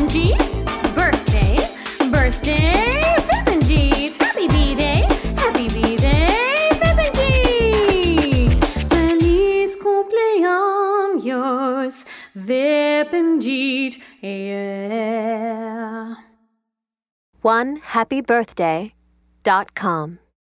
Bevanjeet. Birthday, birthday, Bevanjeet. Happy B-Day, happy B-Day, Bevanjeet. Feliz cumpleaños, Bevanjeet, yeah. One happy birthday dot com.